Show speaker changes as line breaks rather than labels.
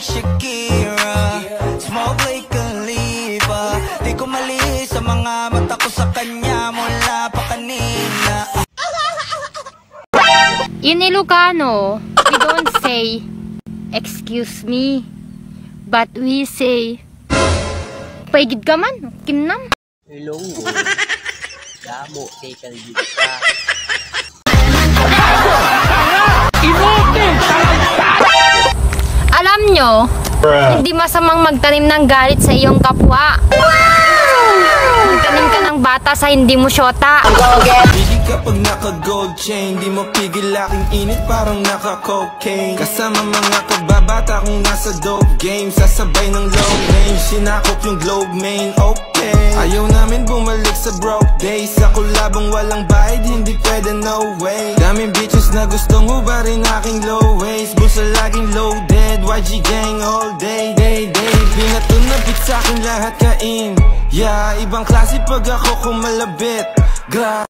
like Shakira Smoke like Khalifa Di ko mali sa mga mata ko sa kanya Mula pa kanina
In Ilocano, we don't say, excuse me, but we say, paigid ka man, kinam.
Ilonggo. Damo, kay kalbit
Alam nyo, hindi masamang magtanim ng galit sa iyong kapwa. Magtanim ka ng bata sa hindi mo syota.
Bigay kapag naka-gold chain Di mapigil aking init parang naka-cocaine. Kasama mga kababata kung nasa dope game Sasabay ng low range Sinakop yung globe main, okay. Ayaw namin bumalik sa broke days. Ako labang walang bayad, hindi pwede no way. Daming bitches na gustong hubarin aking low waist. Busa laging loaded, YG gang all day, day, day. Binato na bit sa akin lahat kain. Yeah, ibang klase pag ako kumalabit. Gra